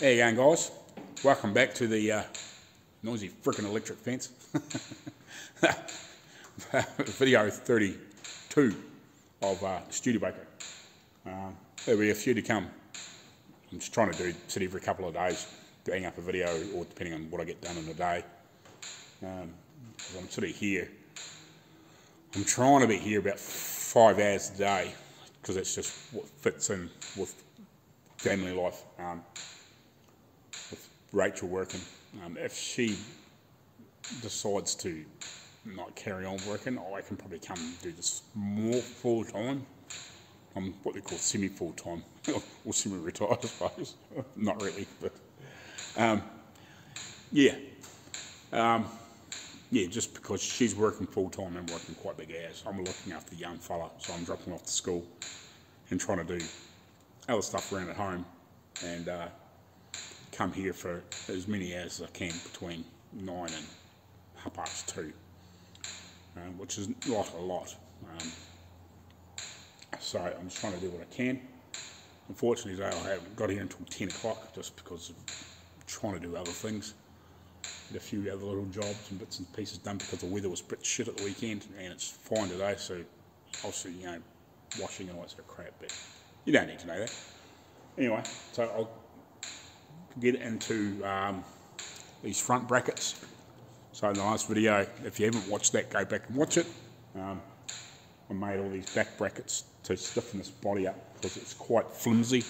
You go, guys. Welcome back to the uh, noisy freaking electric fence. Video 32 of uh, Studebaker. Um, there'll be a few to come. I'm just trying to do sit every couple of days, doing up a video, or depending on what I get done in a day. Um, I'm sort of here. I'm trying to be here about five hours a day because that's just what fits in with family life. Um, Rachel working. Um, if she decides to not carry on working, I can probably come and do this more full time. I'm what they call semi full time or semi retired, I suppose. not really, but um, yeah. Um, yeah, just because she's working full time and working quite big hours. I'm looking after the young fella, so I'm dropping off to school and trying to do other stuff around at home. And uh, come here for as many hours as I can between nine and half past two, um, which is not a lot. Um, so I'm just trying to do what I can. Unfortunately, today I haven't got here until 10 o'clock just because of trying to do other things. Did a few other little jobs and bits and pieces done because the weather was bit shit at the weekend and it's fine today, so obviously, you know, washing and all that sort of crap, but you don't need to know that. Anyway, so I'll get into um, these front brackets. So the last video, if you haven't watched that, go back and watch it. Um, I made all these back brackets to stiffen this body up because it's quite flimsy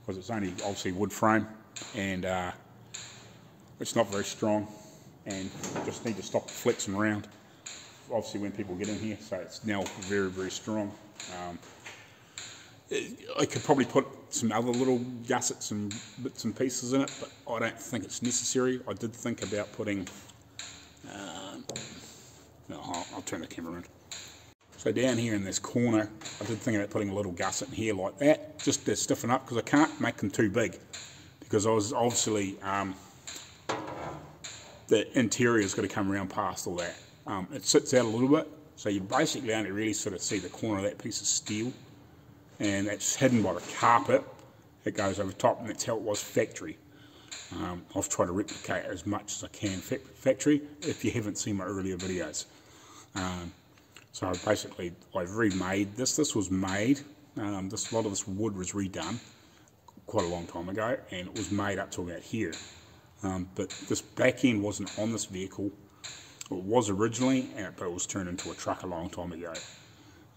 because it's only obviously wood frame and uh, it's not very strong and just need to stop flexing around obviously when people get in here so it's now very very strong um, I could probably put some other little gussets and bits and pieces in it, but I don't think it's necessary. I did think about putting, uh, no, I'll, I'll, turn the camera around. So down here in this corner, I did think about putting a little gusset in here like that, just to stiffen up, because I can't make them too big, because I was obviously, um, the interior's got to come around past all that. Um, it sits out a little bit, so you basically only really sort of see the corner of that piece of steel and it's hidden by the carpet that goes over top, and that's how it was factory. Um, I've tried to replicate as much as I can factory if you haven't seen my earlier videos. Um, so basically, I've remade this. This was made, um, this, a lot of this wood was redone quite a long time ago, and it was made up to about here. Um, but this back end wasn't on this vehicle. It was originally, but it was turned into a truck a long time ago.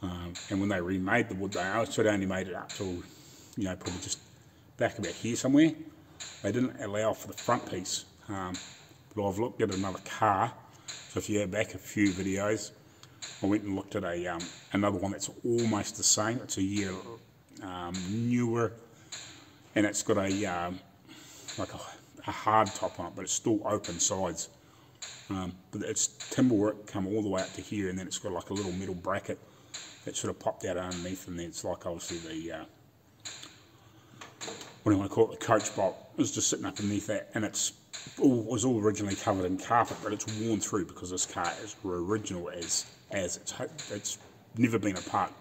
Um, and when they remade the wood, they actually only made it up to, you know, probably just back about here somewhere. They didn't allow for the front piece. Um, but I've looked at another car. So if you go back a few videos, I went and looked at a um, another one that's almost the same. It's a year um, newer, and it's got a um, like a, a, hard top on it, but it's still open sides. Um, but it's timber work come all the way up to here, and then it's got like a little metal bracket that sort of popped out underneath and then it's like obviously the uh, what do you want to call it? The coach bolt was just sitting up underneath that and it's all, was all originally covered in carpet but it's worn through because this car is original as as it's it's never been apart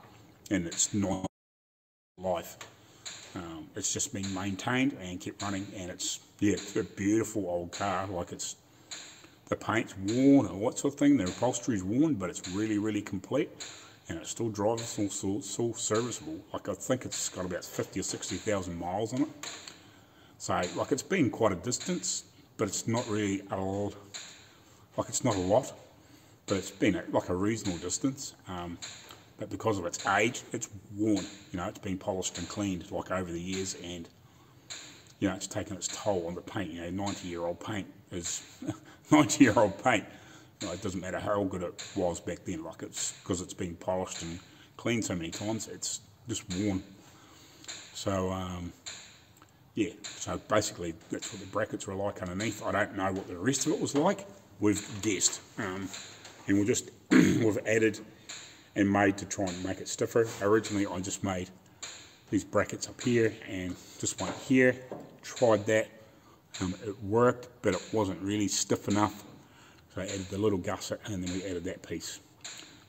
in its non life. Um, it's just been maintained and kept running and it's yeah it's a beautiful old car. Like it's the paint's worn or what sort of thing. The upholstery's worn but it's really really complete and it's still drivable, still, still serviceable. Like I think it's got about 50 or 60,000 miles on it. So like it's been quite a distance, but it's not really a lot, like it's not a lot, but it's been a, like a reasonable distance. Um, but because of its age, it's worn. You know, it's been polished and cleaned like over the years, and you know, it's taken its toll on the paint. You know, 90-year-old paint is 90-year-old paint it doesn't matter how good it was back then, like it's because it's been polished and cleaned so many times, it's just worn. So, um, yeah, so basically that's what the brackets were like underneath. I don't know what the rest of it was like. We've guessed. Um, and we'll just, we've added and made to try and make it stiffer. Originally I just made these brackets up here and just one here. Tried that. Um, it worked, but it wasn't really stiff enough so I added the little gusset and then we added that piece.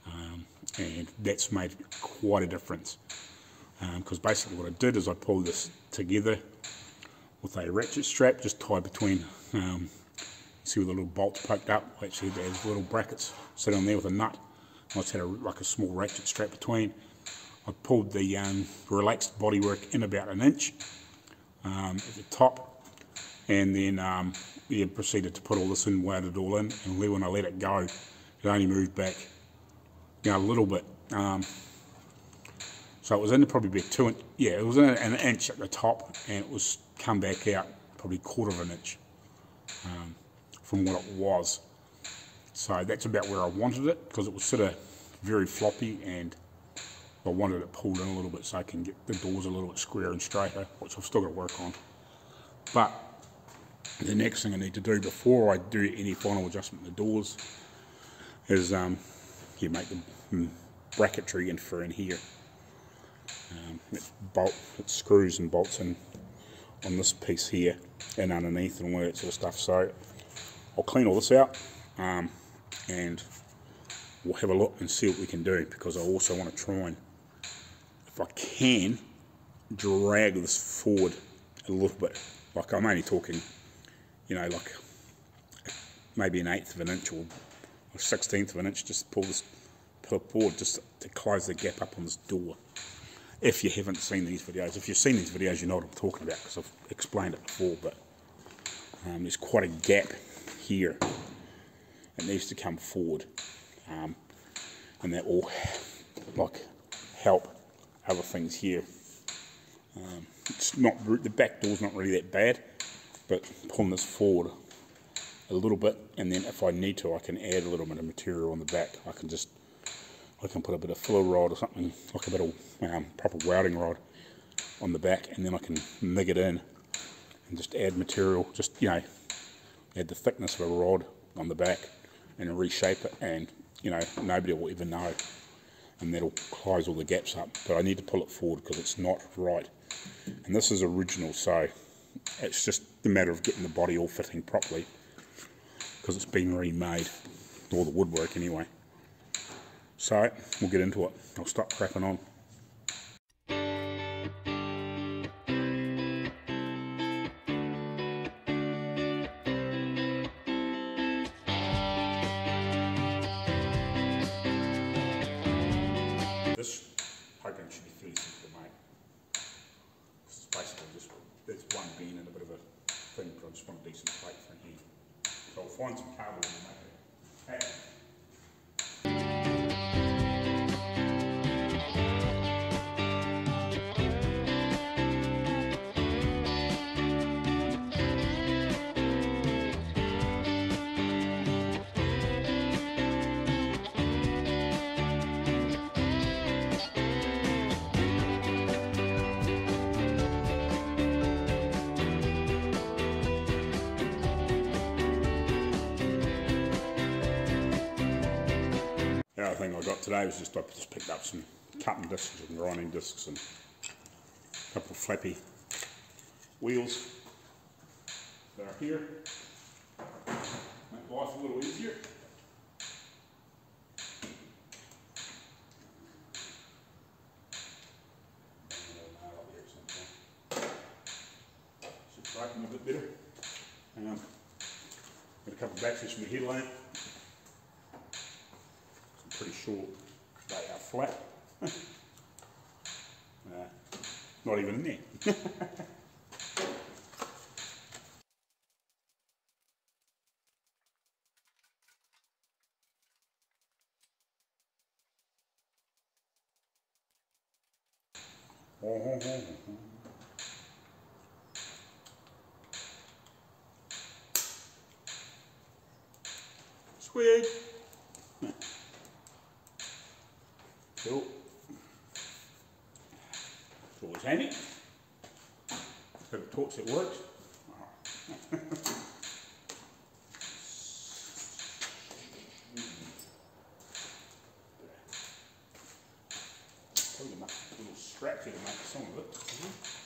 Um, and that's made quite a difference. Because um, basically what I did is I pulled this together with a ratchet strap just tied between, um, see where the little bolts poked up, actually there's little brackets sitting on there with a nut. I just had a, like a small ratchet strap between. I pulled the um, relaxed bodywork in about an inch um, at the top and then um, yeah, proceeded to put all this in, weighted it all in and when I let it go it only moved back you know, a little bit. Um, so it was in probably about two, yeah, it was in an inch at the top and it was come back out probably quarter of an inch um, from what it was. So that's about where I wanted it because it was sort of very floppy and I wanted it pulled in a little bit so I can get the doors a little bit square and straighter, which I've still got to work on. But the next thing I need to do before I do any final adjustment in the doors is um, you make the bracketry in for in here. Um, it bolt, it screws and bolts in on this piece here and underneath and all that sort of stuff. So I'll clean all this out um, and we'll have a look and see what we can do because I also want to try and, if I can, drag this forward a little bit. Like I'm only talking, you know, like maybe an eighth of an inch or a sixteenth of an inch, just pull this board just to close the gap up on this door. If you haven't seen these videos, if you've seen these videos, you know what I'm talking about because I've explained it before, but um, there's quite a gap here. It needs to come forward, um, and that will like help other things here. Um, it's not the back door's not really that bad, but pulling this forward a little bit, and then if I need to, I can add a little bit of material on the back. I can just I can put a bit of filler rod or something, like a bit of um, proper welding rod on the back, and then I can mig it in and just add material, just, you know, add the thickness of a rod on the back and reshape it, and, you know, nobody will even know. And that'll close all the gaps up. But I need to pull it forward because it's not right. And this is original, so it's just a matter of getting the body all fitting properly because it's been remade, all the woodwork anyway. So we'll get into it. I'll stop cracking on. Was just I just picked up some cutting discs and grinding discs and a couple of flappy wheels that are here. Make life a little easier. Should break them a bit better. Um, got a couple of batteries from the headlamp pretty sure they are flat. not even in there. Squid. Cool. It's always handy. Got a torch that works. Probably enough little strap here to make some of it. I'll,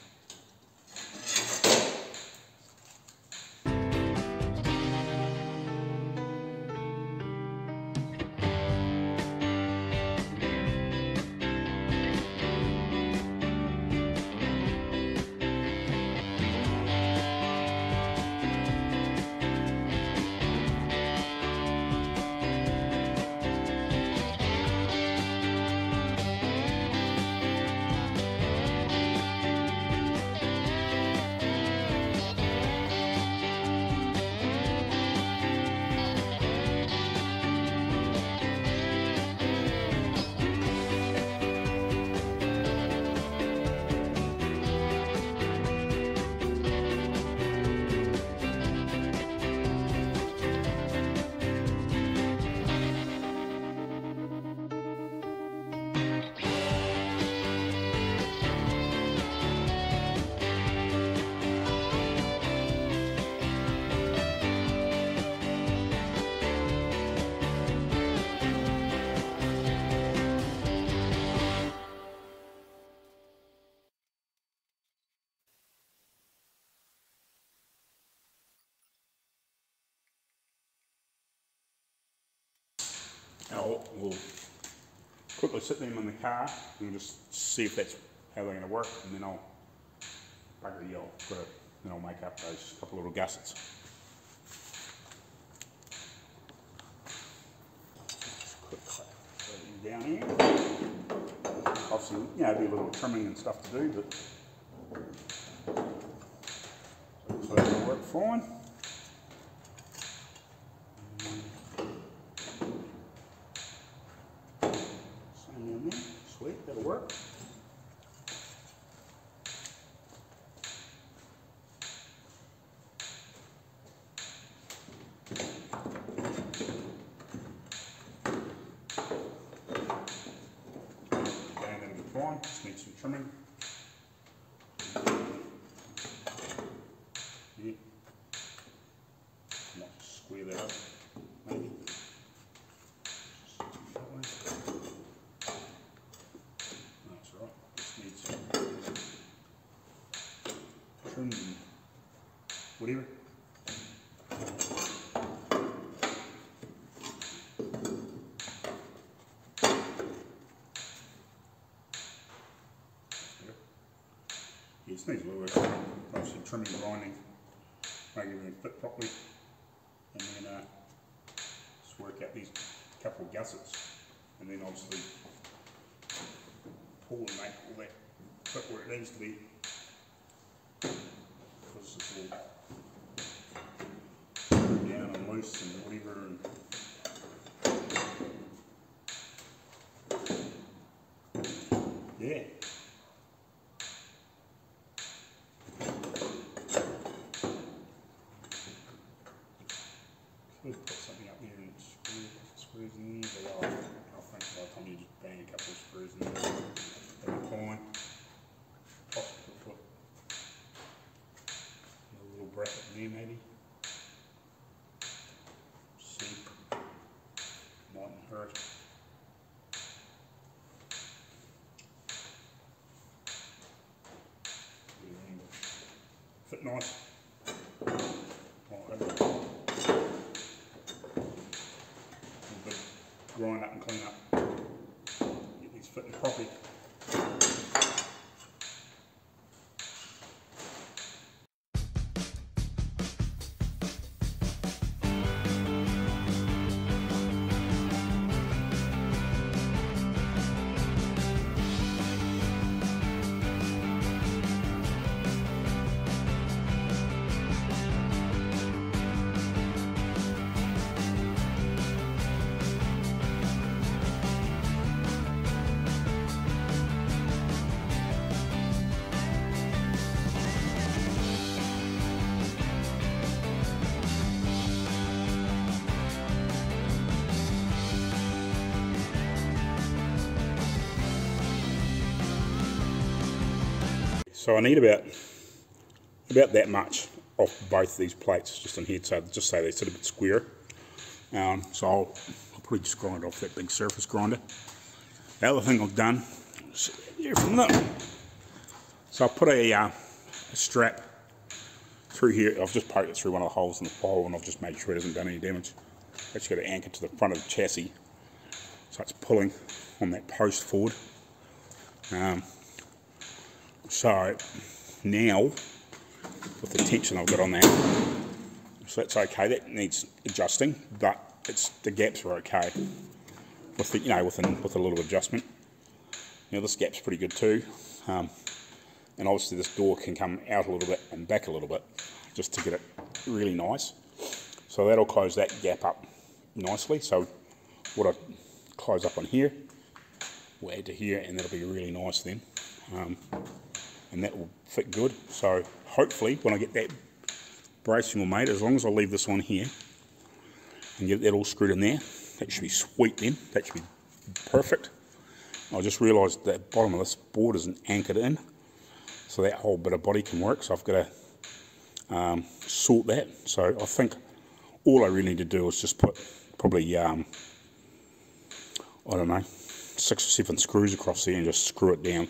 we'll quickly sit them in the car and just see if that's how they're going to work, and then I'll bugger the got it, then I'll make up those couple little gussets. Down here. Obviously, you know, be a little trimming and stuff to do, but so that'll work fine. Same in there, sweet, that'll work. And that'll be fine, just need some trimming. Yeah. Might square that up, maybe. Just that way. That's right, just need some trim and whatever. It needs a little of obviously trimming grinding, make everything fit properly, and then uh, just work out these couple of gussets, and then obviously pull and make all that fit where it needs to be. Because it's all down and loose and whatever, and yeah. Could put something up here and screw screws in there, I'll, I'll think by the time you just bang a couple of screws in there, that'll be fine. Possibly put a little bracket in there maybe. See, mightn't hurt. Fit nice. Grind up and clean up. Get these fitting properly. So I need about about that much off both of these plates just in here, so just so they sit a bit square. Um, so I'll, I'll probably just grind off that big surface grinder. The other thing I've done, is from. So I put a, uh, a strap through here. I've just poked it through one of the holes in the pole, and I've just made sure it hasn't done any damage. Actually got it anchor to the front of the chassis, so it's pulling on that post forward. Um, so now, with the tension I've got on that, so that's okay. That needs adjusting, but it's the gaps are okay. With the, you know, with, an, with a little adjustment. Now this gap's pretty good too, um, and obviously this door can come out a little bit and back a little bit, just to get it really nice. So that'll close that gap up nicely. So what I close up on here, we'll add to here, and that'll be really nice then. Um, and that will fit good. So hopefully when I get that bracing all made, as long as I leave this on here and get that all screwed in there, that should be sweet then. That should be perfect. I just realised the bottom of this board isn't anchored in, so that whole bit of body can work. So I've got to um, sort that. So I think all I really need to do is just put probably, um, I don't know, six or seven screws across there and just screw it down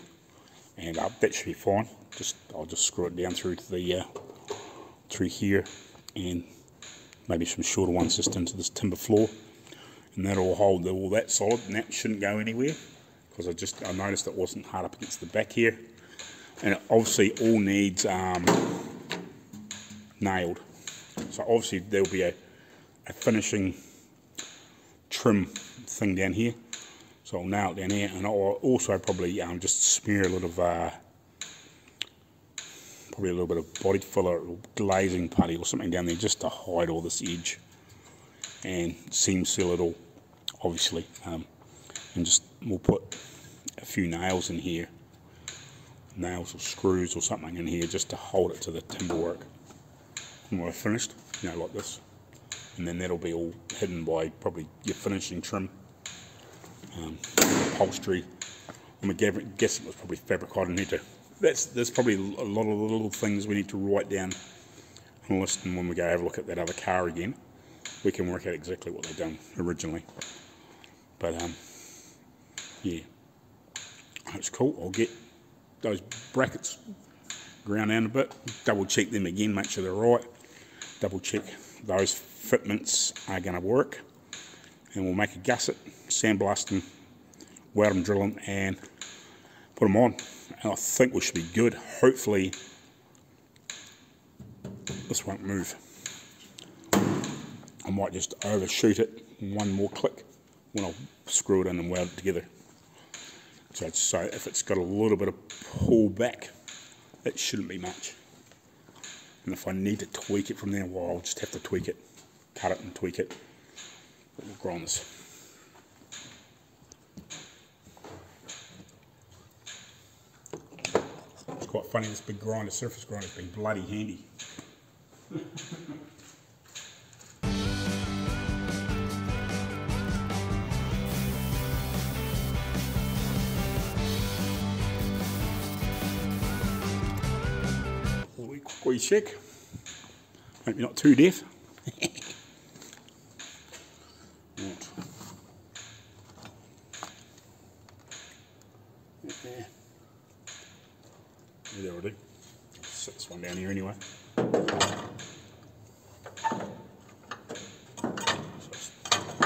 and that should be fine. Just I'll just screw it down through to the uh, through here, and maybe some shorter ones just into this timber floor, and that'll hold all that solid and that shouldn't go anywhere because I just I noticed it wasn't hard up against the back here. And it obviously all needs um, nailed. So obviously there'll be a, a finishing trim thing down here so I'll nail it down here and I'll also probably um, just smear a little of uh, probably a little bit of body filler or glazing putty or something down there just to hide all this edge and seam seal it all obviously. Um, and just we'll put a few nails in here nails or screws or something in here just to hold it to the timber work. When we're finished you know like this and then that'll be all hidden by probably your finishing trim um, upholstery. I'm guessing it was probably fabric I need to that's there's probably a lot of little things we need to write down on a list and when we go have a look at that other car again we can work out exactly what they've done originally. But um, yeah, that's cool. I'll get those brackets ground down a bit, double check them again, make sure they're right, double check those fitments are going to work, and we'll make a gusset, sandblast them, weld them, drill them, and put them on. And I think we should be good. Hopefully, this won't move. I might just overshoot it one more click when I'll screw it in and weld it together. So, so if it's got a little bit of pull back, it shouldn't be much. And if I need to tweak it from there, well, I'll just have to tweak it, cut it and tweak it. We'll. It's quite funny, this big grinder, surface grinder, has been bloody handy. Quickly check. Maybe not too deaf. right. There. There we do. Set this one down here anyway. So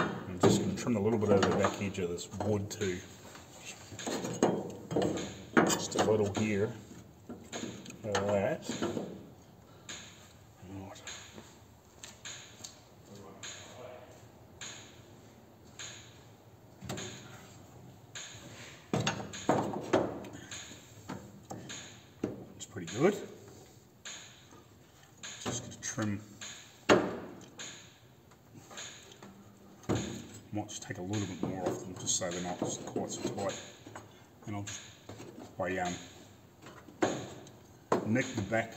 I'm just going to trim a little bit over the back edge of this wood too. Just a little here. Like that. pretty good. Just going to trim. Might just take a little bit more off them just so they're not quite so tight. And I'll just, I um, nick the back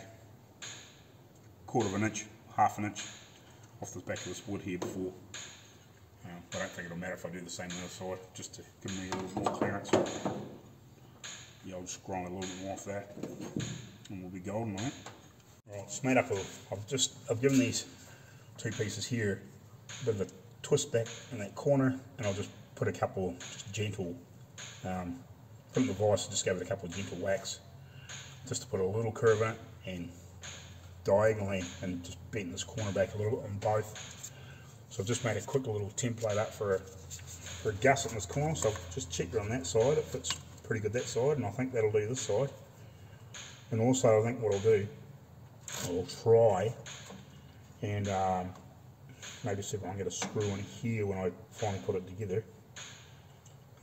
quarter of an inch, half an inch off the back of this wood here before. Um, I don't think it'll matter if I do the same on the other side, just to give me a little more clearance. Yeah, I'll just grind a little bit more off that and we'll be golden on it. Alright, it's made up of, I've just, I've given these two pieces here a bit of a twist back in that corner and I'll just put a couple gentle, um, in the vise, just give it a couple of gentle whacks just to put a little curve in and diagonally and just bend this corner back a little bit on both. So I've just made a quick little template up for a, for a gusset in this corner, so I've just checked it on that side, it fits pretty good that side, and I think that'll do this side. And also I think what I'll do, I'll try and um, maybe see if I can get a screw in here when I finally put it together.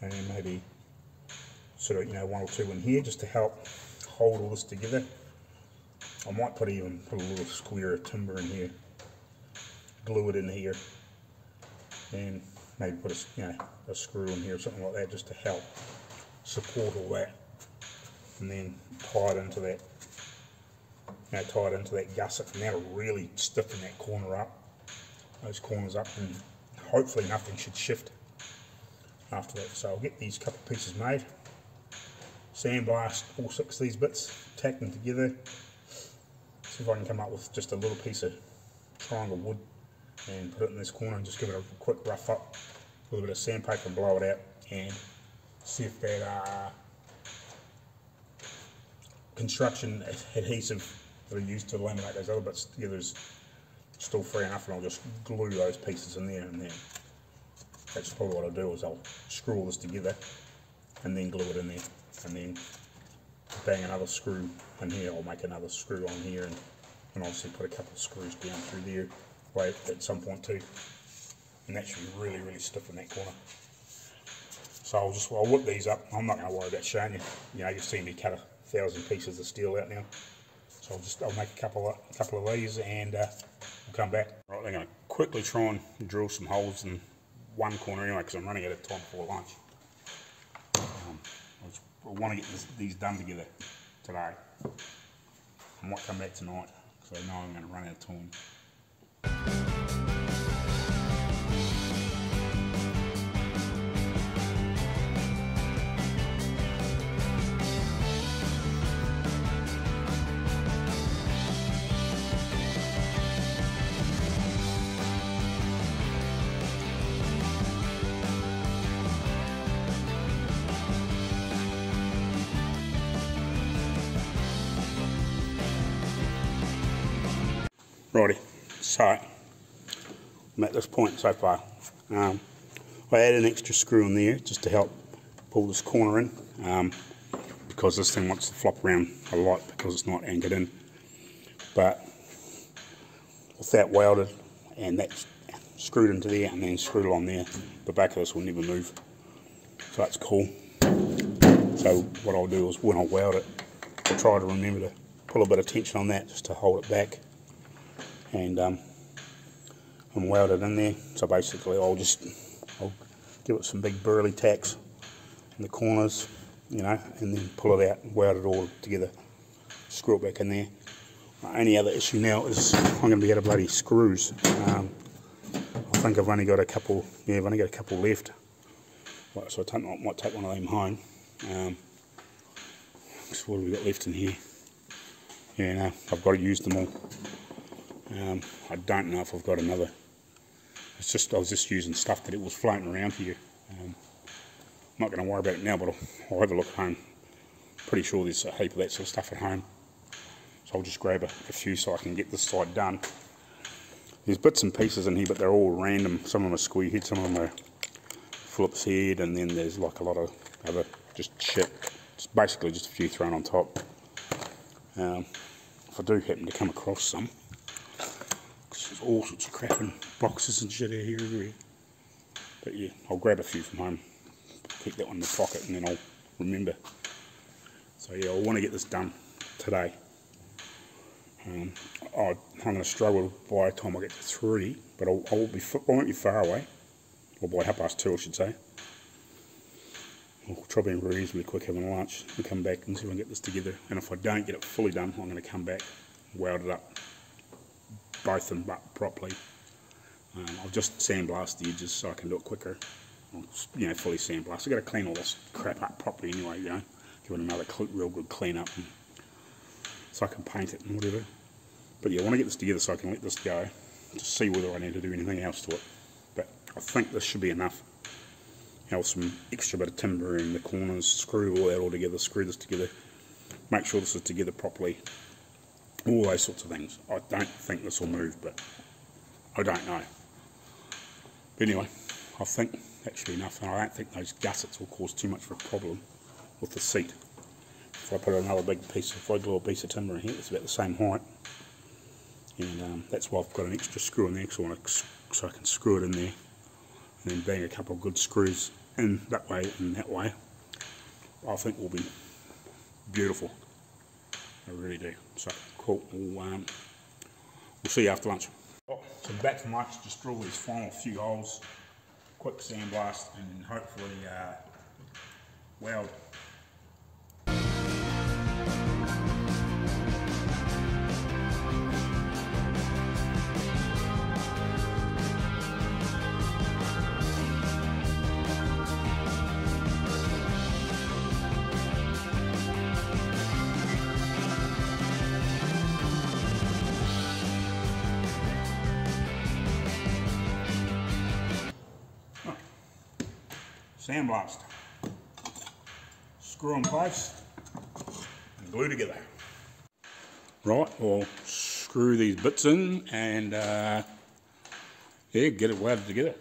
And maybe sort of, you know, one or two in here just to help hold all this together. I might put even um, put a little square of timber in here, glue it in here, and maybe put a, you know, a screw in here or something like that just to help support all that. And then tie it into that, you know, tie it into that gusset, and that'll really stiffen that corner up, those corners up, and hopefully nothing should shift after that. So I'll get these couple pieces made sandblast all six of these bits, tack them together, see if I can come up with just a little piece of triangle wood and put it in this corner and just give it a quick rough up a little bit of sandpaper and blow it out and see if that uh, construction adhesive that I used to laminate those other bits together is still free enough and I'll just glue those pieces in there and then that's probably what I'll do is I'll screw all this together and then glue it in there and then bang another screw in here. I'll make another screw on here and, and obviously put a couple of screws down through there way at some point too. And that should be really, really stiff in that corner. So I'll just I'll whip these up. I'm not going to worry about showing you. You know, you've seen me cut a thousand pieces of steel out now. So I'll just I'll make a couple of a couple of these and uh, we'll come back. Right, I'm going to quickly try and drill some holes in one corner anyway because I'm running out of time before lunch. Um, I, I want to get this, these done together today. I might come back tonight because I know I'm going to run out of time. Righty, so I'm at this point so far. Um, I added an extra screw in there just to help pull this corner in um, because this thing wants to flop around a lot because it's not anchored in. But with that welded and that's screwed into there and then screwed along there, the back of this will never move. So that's cool. So what I'll do is when I weld it, I'll try to remember to pull a bit of tension on that just to hold it back and um, I'm welded in there. So basically, I'll just I'll give it some big burly tacks in the corners, you know, and then pull it out, weld it all together, screw it back in there. My only other issue now is I'm going to be out of bloody screws. Um, I think I've only got a couple. Yeah, I've only got a couple left. So I take, might take one of them home. Um, so what have we got left in here? Yeah, no, I've got to use them all. Um, I don't know if I've got another. It's just I was just using stuff that it was floating around here. Um, I'm not going to worry about it now, but I'll, I'll, have a look at home. Pretty sure there's a heap of that sort of stuff at home. So I'll just grab a, a few so I can get this side done. There's bits and pieces in here, but they're all random. Some of them are square head, some of them are Phillips head, and then there's like a lot of other just shit. It's basically just a few thrown on top. Um, if I do happen to come across some, all sorts of crap and boxes and shit out here everywhere. But yeah, I'll grab a few from home, keep that one in the pocket, and then I'll remember. So yeah, I want to get this done today. Um, I, am going to struggle by the time I get to three, but I'll, I will be I won't be far away, or by half past two, I should say. I'll try being reasonably quick having lunch and come back and see if I can get this together. And if I don't get it fully done, I'm going to come back, weld it up, both them up properly. Um, I'll just sandblast the edges so I can do it quicker. I'll, you know, fully sandblast. I've got to clean all this crap up properly anyway, you know. Give it another real good clean up and, so I can paint it and whatever. But yeah, I want to get this together so I can let this go to see whether I need to do anything else to it. But I think this should be enough. Know, some extra bit of timber in the corners, screw all that all together, screw this together, make sure this is together properly, all those sorts of things. I don't think this will move, but I don't know. But anyway, I think be enough, and I don't think those gussets will cause too much of a problem with the seat. If I put another big piece, if I glue a piece of timber in here, it's about the same height, and um, that's why I've got an extra screw in there, because I so I can screw it in there, and then bang a couple of good screws in that way and that way. I think will be beautiful. I really do. So We'll, um, we'll see you after lunch. Oh, so back to lunch, just drill these final few holes, quick sandblast, and hopefully uh, sandblast. Screw in place and glue together. Right, we'll screw these bits in and uh, yeah, get it welded together.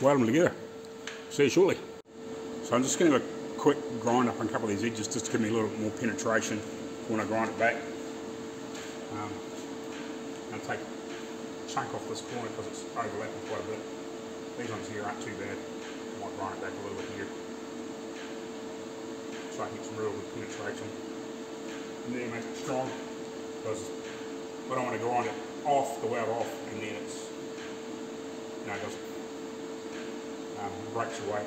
Weld them together. See you shortly. So I'm just going to have a quick grind up on a couple of these edges just to give me a little bit more penetration when I grind it back. Um, and take a chunk off this corner because it's overlapping quite a bit. These ones here aren't too bad. I might grind it back a little bit here. So I can get some real good penetration. And then make it strong because I don't want to grind it off, the weld off, and then it's, you know, it just um, breaks away,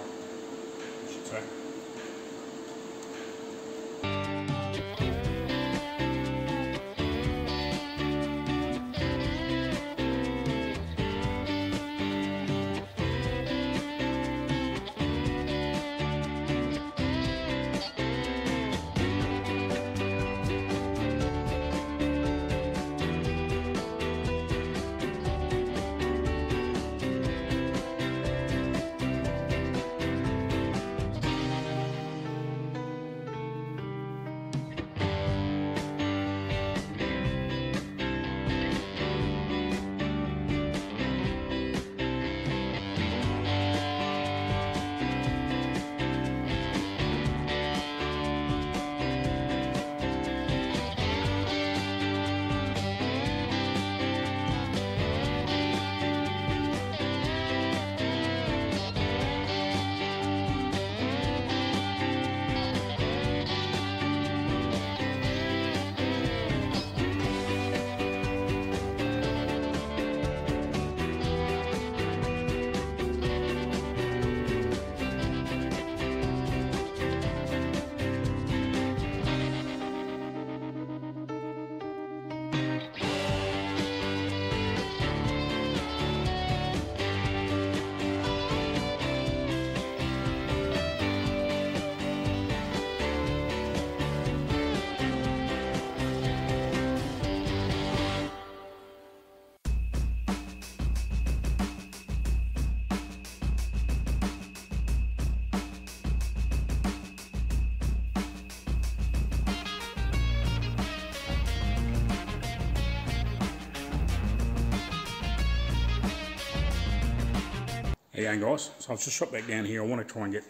Hey guys, so I've just shot back down here. I want to try and get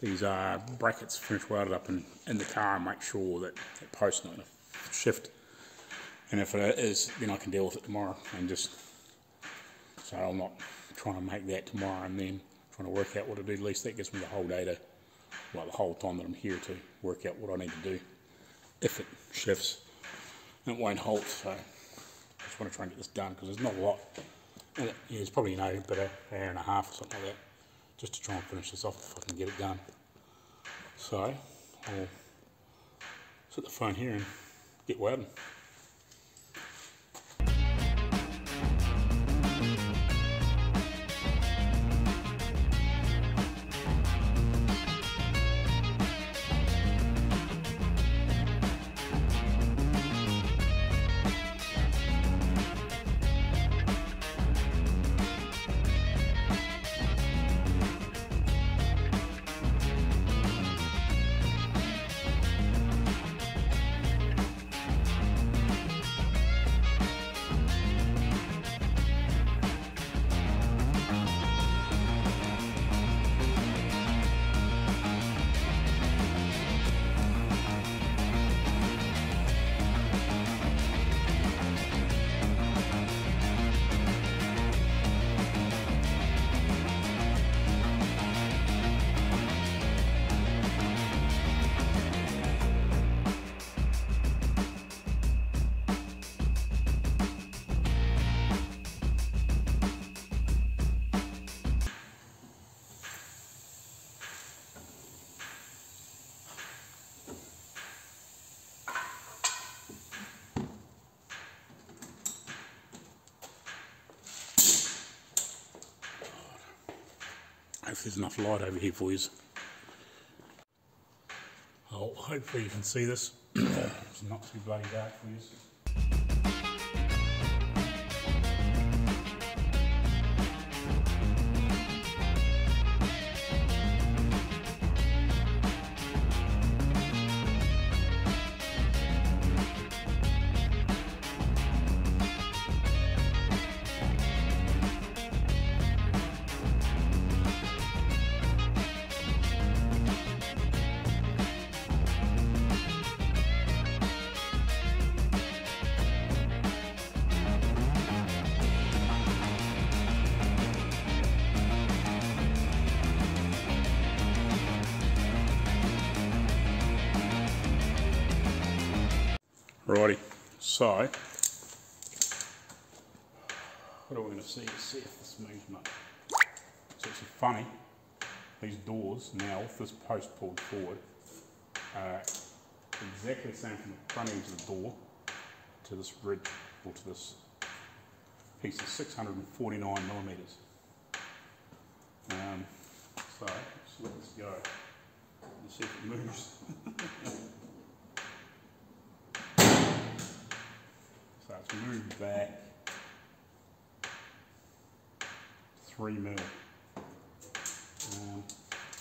these uh, brackets finished welded up in, in the car and make sure that that post's not going to shift. And if it is, then I can deal with it tomorrow and just, so I'm not trying to make that tomorrow and then trying to work out what to do. At least that gives me the whole day to, well, the whole time that I'm here to work out what I need to do if it shifts. It won't halt, so I just want to try and get this done because there's not a lot yeah, it's probably, you know, but an hour and a half or something like that, just to try and finish this off if I can get it done. So, I'll set the phone here and get welding. If there's enough light over here for you. Oh, hopefully you can see this. it's not too bloody dark for you. Righty, so what are we going to see to see if this moves much? It's actually funny, these doors now with this post pulled forward are exactly the same from the front edge of the door to this ridge or to this piece of 649 millimetres. Um, so let's let this go and see if it moves. it's moved back three mil. Um,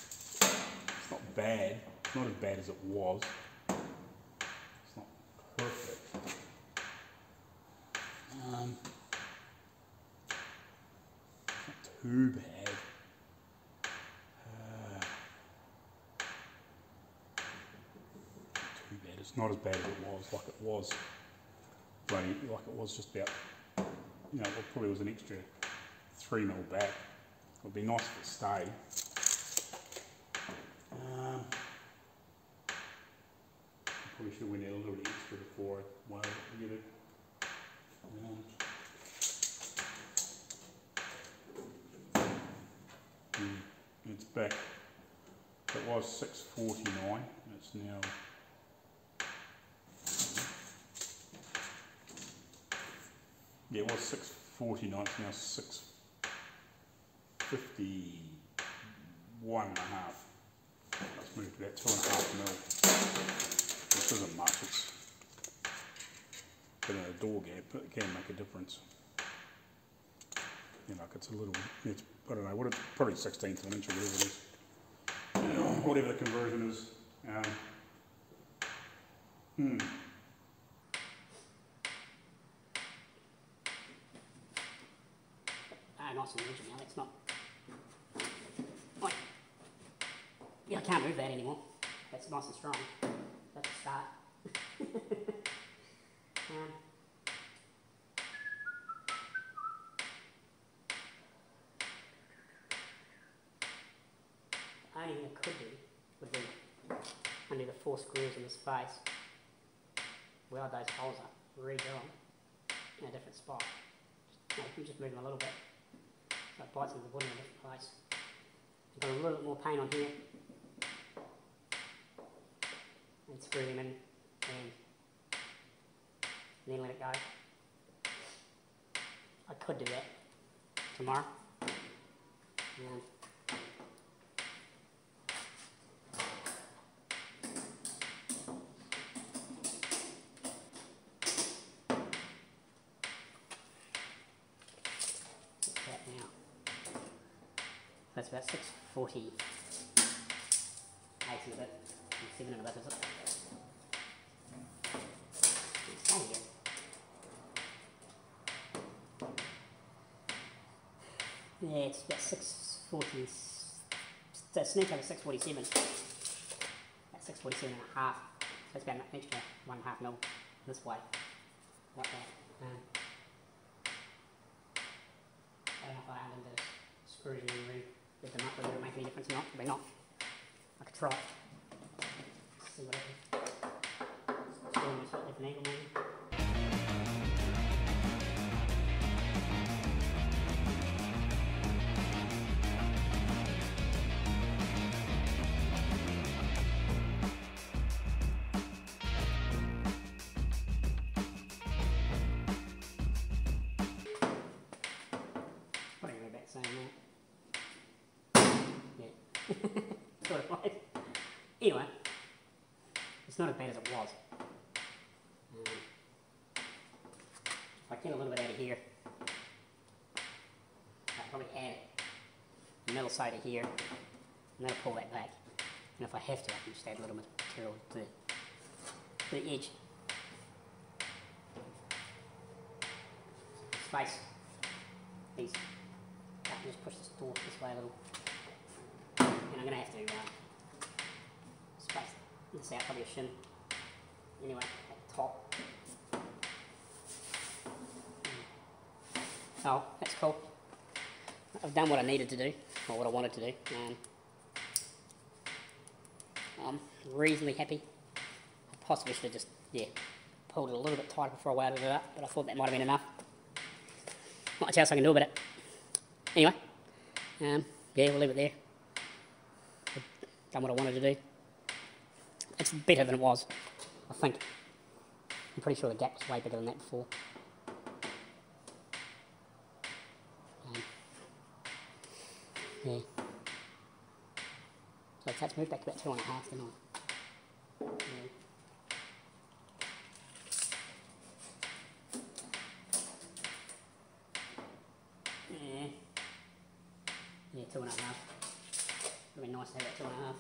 it's not bad, it's not as bad as it was. It's not perfect. Um, not too bad. Uh, too bad. It's not as bad as it was, like it was. Bloody, like it was just about. You know, it probably was an extra three mil back. It would be nice if it stayed. Um, probably should have went out a little bit extra before I get it. Um, mm, it's back. It was 649. It's now. Yeah, it was 649. It's now 651 and a half. It's moved about two and a half mil. Which isn't much. It's but in a door gap, it can make a difference. You know, like it's a little, it's, I don't know, what it's probably 16th of an inch or whatever it is. Whatever the conversion is. Um, hmm. Nice and now. It's not. Oh, yeah, I can't move that anymore. That's nice and strong. That's a start. um, only thing I could do would be undo the four screws in this face, weld those holes up, redo them in a different spot. Just, you know, just move them a little bit, it bites into the wood in a different place. I've got a little bit more paint on here, and screw them in, and then let it go. I could do that tomorrow. Um, What's that now? That's about six forty. Eight seven a bit, is it? It's. Yeah, it's about six forty. So it's snake over six forty seven. At six forty seven and a half. So it's about an extra one half mil this way. Like that. Um, I don't know if I undid the screws and then re-did up, whether it make any difference not. Probably not. I could try. See what happens. Screw them a slightly different angle maybe. It's not as bad as it was. If I get a little bit out of here, I'll probably add the middle side of here, and that'll pull that back. And if I have to, I can just add a little bit of material to the, to the edge. Space. These. I can just push this door this way a little. And I'm going to have to space this out, probably a shin. Anyway, at the top. Oh, that's cool. I've done what I needed to do, or what I wanted to do. Um, I'm reasonably happy. I possibly should have just, yeah, pulled it a little bit tighter before I welded it up, but I thought that might have been enough. Not much else I can do about it. Anyway, um, yeah, we'll leave it there. I've done what I wanted to do. It's better than it was, I think. I'm pretty sure the gap was way bigger than that before. Um, yeah. So moved back to about two and a half, didn't I? Yeah. Yeah. Yeah, two and a half. Would be nice to have that two and a half.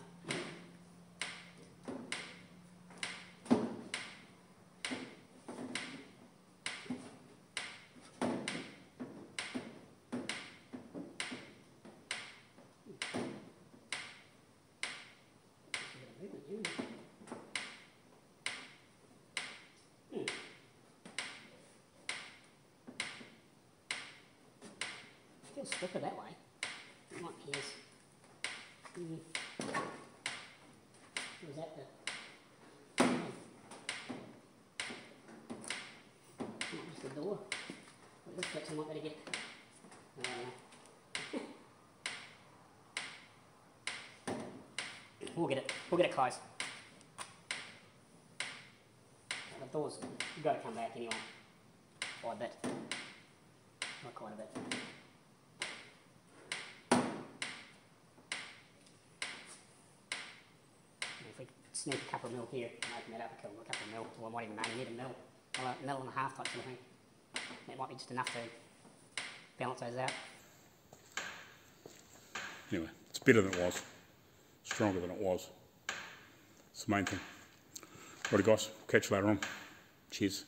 Stiffer that way. His. Mm. Was that the? Oh. Not just the door. Get. We'll get it. We'll get it close. The door's got to come back anyway. By a bit. Not quite a bit. And if we sneak a couple of mil here and open that up a couple, a couple of mil, well, not even that, need a mil, a mil and a half type sort of thing. That might be just enough to balance those out. Anyway, it's better than it was. Stronger than it was. It's the main thing. Righty guys, catch you later on. Cheers.